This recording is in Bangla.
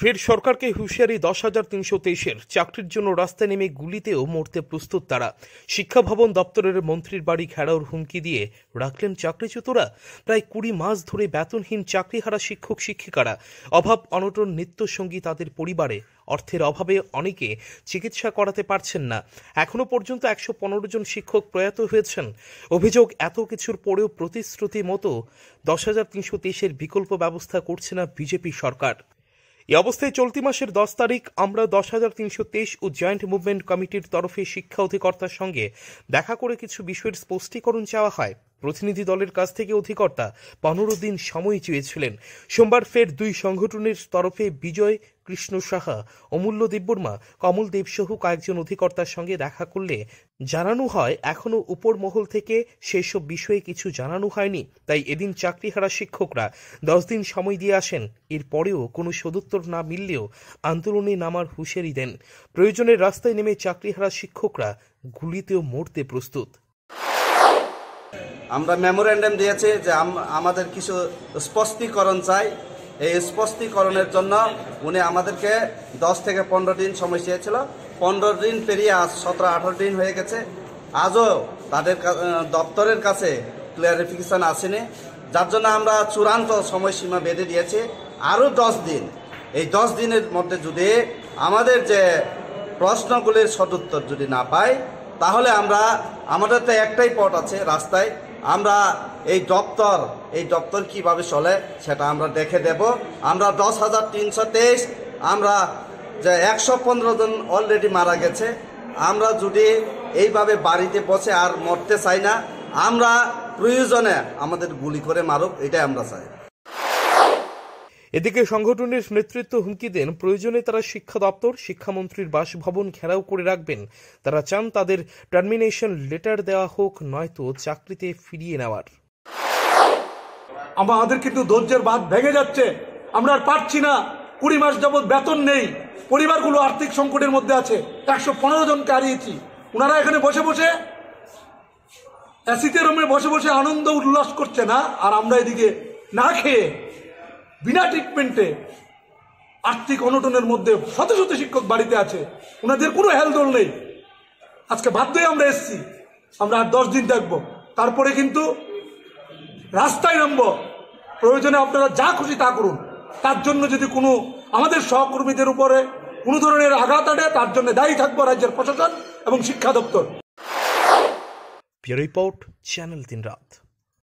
ফের সরকারকে হুঁশিয়ারি দশ হাজার তিনশো তেইশের। চাকরির জন্য রাস্তায় নেমে গুলিতেও মরতে প্রস্তুত তারা। শিক্ষা ভবন দপ্তরের মন্ত্রীর বাড়ি ঘেরাওর হুমকি দিয়ে রাখলেন চাকরিচ্যুতরা। প্রায় কুড়ি মাস ধরে বেতনহীন চাকরিহারা শিক্ষক শিক্ষিকারা। অভাব, অনটন, নিত্যসঙ্গী তাদের পরিবারে। অর্থের অভাবে অনেকে চিকিৎসা করাতে পারছেন না। এখনও পর্যন্ত একশো পনেরো জন শিক্ষক প্রয়াত হয়েছেন। অভিযোগ, এত কিছুর পরেও প্রতিশ্রুতি মতো দশ হাজার তিনশো তেইশের বিকল্প ব্যবস্থা করছে না বিজেপি সরকার। এই অবস্থায় চলতি মাসের দশ তারিখ আমরা দশ হাজার তিনশো তেইশ ও জয়েন্ট মুভমেন্ট কমিটির তরফে শিক্ষা অধিকর্তার সঙ্গে দেখা করে কিছু বিষয়ের স্পষ্টীকরণ চাওয়া হয়। প্রতিনিধি দলের কাছ থেকে অধিকর্তা পনেরো দিন সময় চেয়েছিলেন। সোমবার ফের দুই সংগঠনের তরফে বিজয়, কৃষ্ণ সাহা, অমূল্য দেববর্মা, কমল দেব সহ কয়েকজন অধিকর্তার সঙ্গে দেখা করলে জানানো হয়, এখনও উপর মহল থেকে সেসব বিষয়ে কিছু জানানো হয়নি। তাই এদিন চাকরিহারা শিক্ষকরা দশ দিন সময় দিয়ে আসেন। এরপরেও কোনো সদুত্তর না মিললেও আন্দোলনে নামার হুঁশিয়ারি দেন। প্রয়োজনের রাস্তায় নেমে চাকরিহারা শিক্ষকরা গুলিতেও মরতে প্রস্তুত। আমরা মেমোরেন্ডাম দিয়েছি যে আমাদের কিছু স্পষ্টীকরণ চাই। এই স্পষ্টীকরণের জন্য উনি আমাদেরকে দশ থেকে পনেরো দিন সময় চেয়েছিল। পনেরো দিন পেরিয়ে আজ সতেরো, আঠারো দিন হয়ে গেছে। আজও তাদের দপ্তরের কাছে ক্লিয়ারিফিকেশন আসেনি। যার জন্য আমরা চূড়ান্ত সময়সীমা বেঁধে দিয়েছি। আরও দশ দিন। এই দশ দিনের মধ্যে যদি আমাদের যে প্রশ্নগুলির সদুত্তর যদি না পাই, তাহলে আমরা, আমাদের তো একটাই পথ আছে রাস্তায় আমরা এই দপ্তর এই দপ্তর কীভাবে চলে সেটা আমরা দেখে দেব। আমরা দশ হাজার তিনশো তেইশ, আমরা যে একশো পনেরো জন অলরেডি মারা গেছে। আমরা যদি এইভাবে বাড়িতে বসে আর মরতে চাই না, আমরা প্রয়োজনে আমাদের গুলি করে মারুক, এটাই আমরা চাই। এদিকে সংগঠনের নেতৃত্ব হুমকি দেন। প্রয়োজনে তারা শিক্ষা দপ্তর, শিক্ষামন্ত্রীর বাসভবন ঘেরাও করে রাখবেন। তারা চান তাদের টার্মিনেশন লেটার দেওয়া হোক, নয়তো চাকরিতে ফিরিয়ে নেওয়ার। আমাদের কিন্তু ধৈর্যের বাঁধ ভেঙে যাচ্ছে। আমরা আর পারছি না। কুড়ি মাস যাবৎ বেতন নেই। পরিবারগুলো আর্থিক সংকটের মধ্যে আছে। একশো পনেরো জনকে হারিয়েছি। ওনারা এখানে বসে বসে অ্যাসিতে রুমে বসে বসে আনন্দ উল্লাস করছে না। আর আমরা এদিকে না খেয়ে বিনা ট্রিটমেন্টে আর্থিক অনটনের মধ্যে শত শত শিক্ষক বাড়িতে আছে। ওনাদের কোনো হেলদোল নেই। আজকে বাধ্যই আমরা এসছি। আমরা আর দশ দিন থাকব। তারপরে কিন্তু রাস্তায় নামবো। প্রয়োজনে আপনারা যা খুশি তা করুন। তার জন্য যদি কোনো আমাদের সহকর্মীদের উপরে কোনো ধরনের আঘাত আনে তার জন্য দায়ী থাকব রাজ্যের প্রশাসন এবং শিক্ষা দপ্তর। রিপোর্ট, চ্যানেল তিন রাত।